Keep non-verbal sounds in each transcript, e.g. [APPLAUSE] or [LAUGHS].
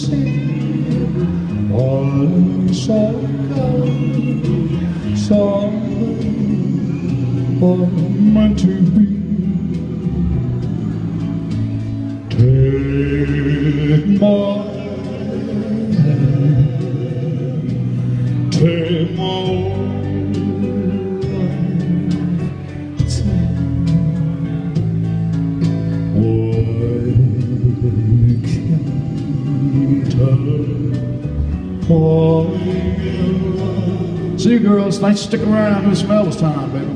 to the sea. All so come, something meant to be. Take my fall in. See you girls, nice to stick around. It's Mel's time, baby.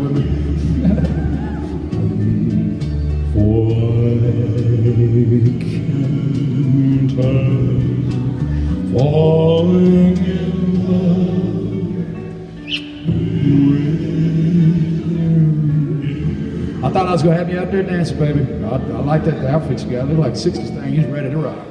For [LAUGHS] I can't help falling in love with you. I thought I was gonna have you out there dancing, baby. I, I like that outfit you got. Look like 60s thing. He's ready to rock.